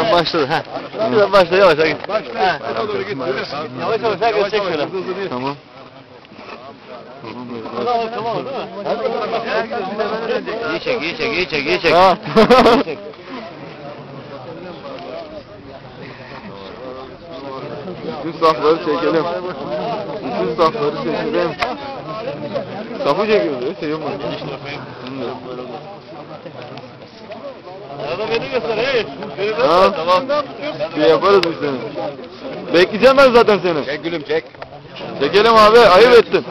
Tamam başladı. Ha. Biraz başla yavaş yavaş git. Başla. Ha. Sola doğru git. Yavaş yavaş herkes çek şöyle. Hızlı hızlı değil. Tamam. Tamam tamam değil mi? İyi çek, iyi çek, iyi çek, iyi çek. Tamam. Bütün safları çekelim. Bütün safları çekelim. Safı çekiyoruz ya, şey yapma. Arada beni göster hey. Beni Ha. Tamam. Şey yaparız biz seni. Bekleyeceğim ben zaten seni. Çek gülüm çek. Çekelim abi, ayıp ettin.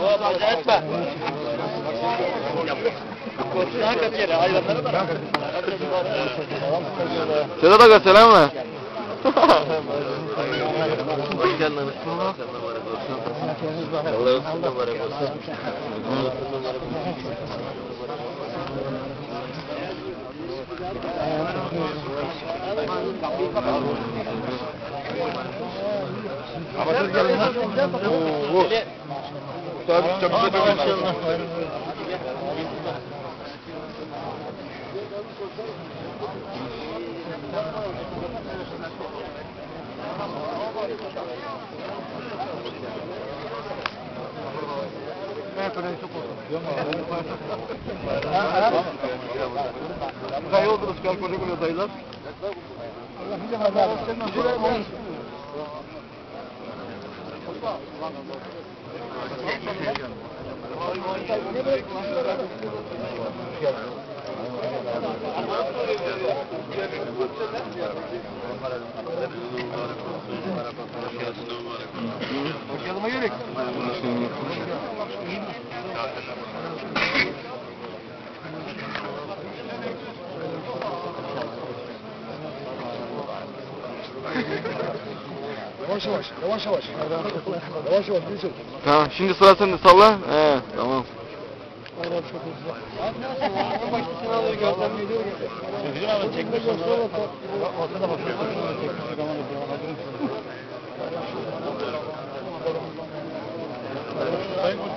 Hop acele etme. Sedat Aga selam ver. Hoş geldin. Allah olsun mübarek olsun. Amatör gelin lan. Oo. Tabii çabuk çabuk. Dayı oldunuz kal koca koca dayılar. Yanıma gerek. Yavaş yavaş, yavaş yavaş. Yavaş yavaş, bir. Tamam, şimdi sıra sende salla. He, tamam.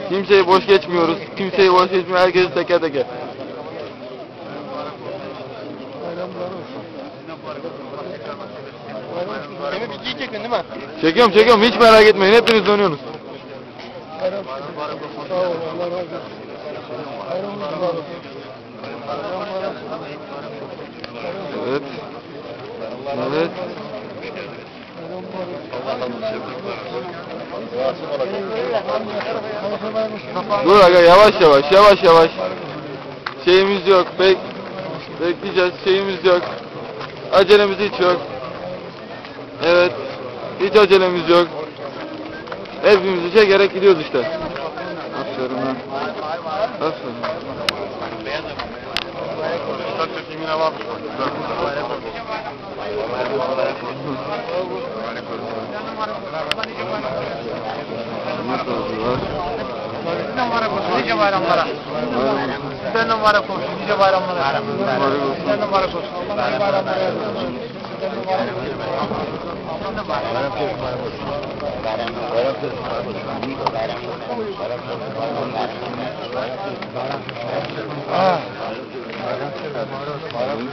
Kimseyi boş geçmiyoruz. Kimseyi boş geçmiyor. Herkesi teker teker. Seni bir çektin değil mi? Çekiyorum çekiyorum. Hiç merak etmeyin. Hepiniz dönüyorsunuz. Allah razı olsun. Evet. Evet. Dur aga yavaş yavaş yavaş yavaş. Şeyimiz yok. Bek bekleyeceğiz. Şeyimiz yok. Acelemiz hiç yok. Evet. Hiç acelemiz yok. Hepimizi çekerek gidiyoruz işte. Aferin lan. Aferin. yine var. Nasıl oldular? Sizden var olsun nice bayramlara. Sizden var olsun nice bayramlara. Sizden var olsun. Allah nice bayramlara yazsın. Sizden var Ah.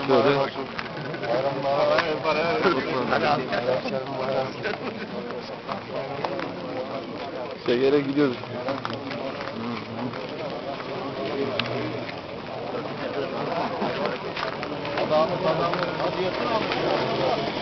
Şöyle. Çekerek gidiyoruz. Gördün mü gel?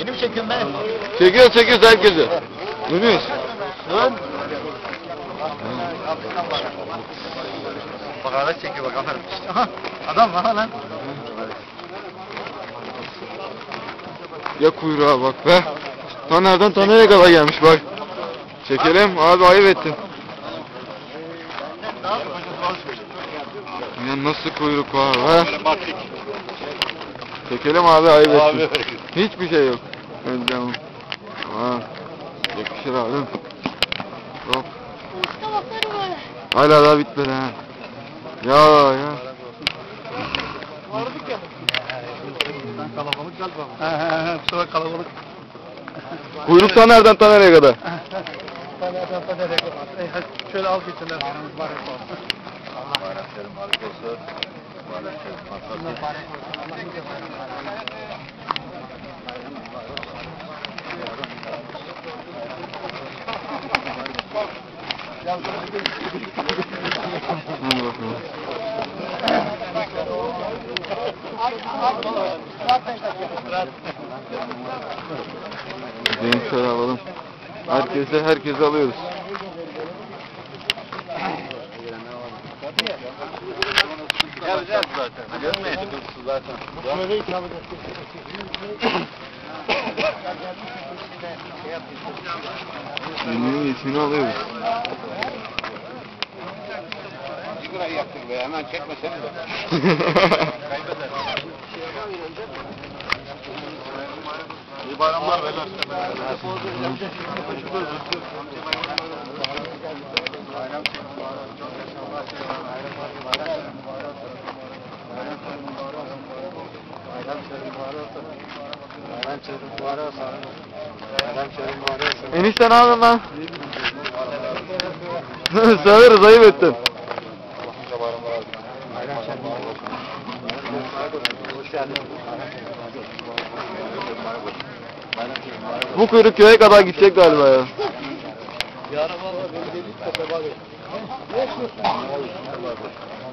Benim çekim ben. Çekiyoruz çekiyoruz herkesi. Dönüyoruz. Dön. Bak araç çekiyor bak aferin. Aha adam var lan. Ya kuyruğa bak be. Ta nereden ta nereye kadar gelmiş bak. Çekelim abi ayıp ettin. Ya nasıl kuyruk var be. Çekelim abi ayıp ettin. Hiçbir şey yok. Tamam. Tamam. Yakışır abi. Hop. Hala daha bitmedi ha. Ya ya. Vardık ya. Kalabalık galiba. He he he. Bu sefer kalabalık. Kuyruk ta nereden ta nereye kadar. Nereden ta nereye kadar? Şöyle al gitsinler. Bayramımız mübarek olsun. Allah bayramları mübarek olsun. Mübarek olsun. Allah bakalım. Zeynep şöyle alalım. Herkese herkese alıyoruz. Zaten. Gelmeyin. zaten. Böyle ikram edersin. Yemeğin ismini alıyoruz. Burayı yaptık be. Hemen çekmesene de. İyi bayramlar beyler. Enişte ne yapıyorsun lan? Söyleriz ayıp ettin. Bu kuyruk köye kadar gidecek galiba ya. Seni de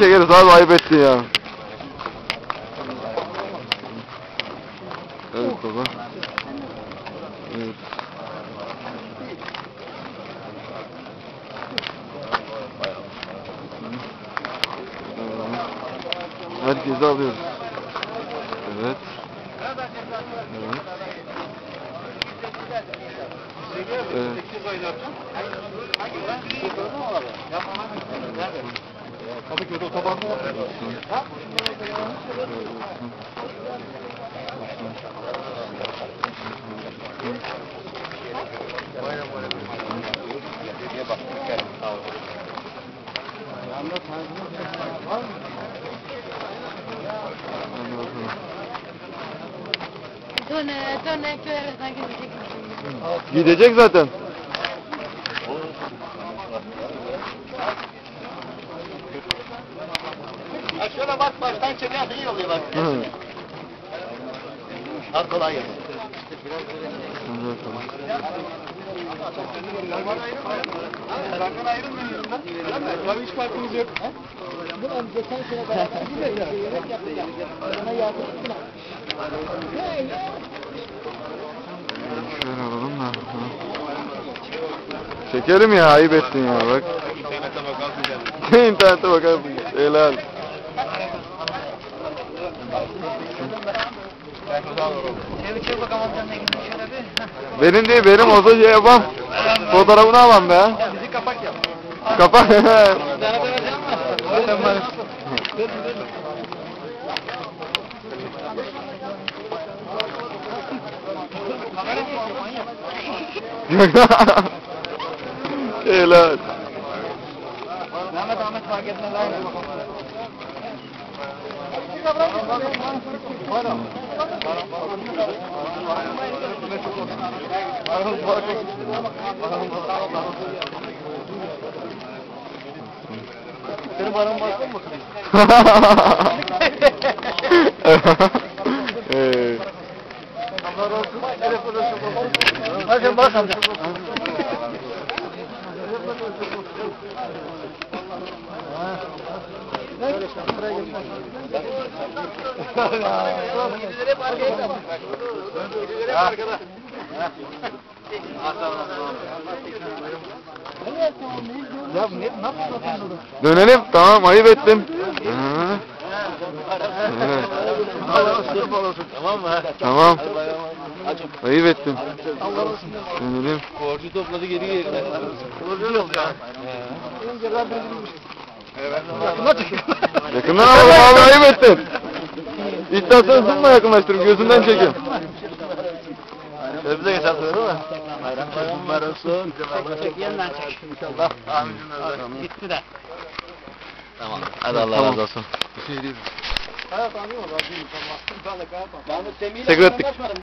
çekeriz abi ayıp ettin ya. Evet baba. Evet. Herkesi alıyoruz. Evet. Evet. Evet. Kadıköy'de otobanda Hadi Köy gidecek. Gidecek zaten. Ha şöyle bak baştan çekersin iyi oluyor bak. Hı. Hadi kolay gelsin. Hadi bakalım. Rakın ayrılmıyor lan. Tabii hiç farkımız yok. Bu an geçen sene beraber yemek yaptık ya. Bana yardım ettin Şöyle alalım da. Çekelim ya ayıp ettin ya bak. İnternete bakarsın. İnternete bakarsın. Helal. Bir. Benim değil benim olsa şey yapam. Fotoğrafını alam be. Bizi kapak yap. Kapat. Helal. Mehmet Ahmet fark etmez. Senin paran var mı? Ee, Allah razı olsun. Telefonu Hadi sen bak amca. Arkada. Ya ne, yapıyorsun? Dönelim. Tamam ayıp ettim. Evet. Tamam mı? Tamam. Ayıp ettim. Dönelim. Borcu topladı geri geri. Borcu oldu ya. Evet. Yakından alalım abi ayıp ettin. İstersen zoomla yakınlaştırın gözünden çekin. Bize geçer değil mi? Bayramlar olsun. Çek yeniden çek. İnşallah. Amin. Gitti de. Tamam. Hadi Allah Tamam. razı olsun. Bir şey değil. Hayat anlıyor de Semih'le Tekrar ettik.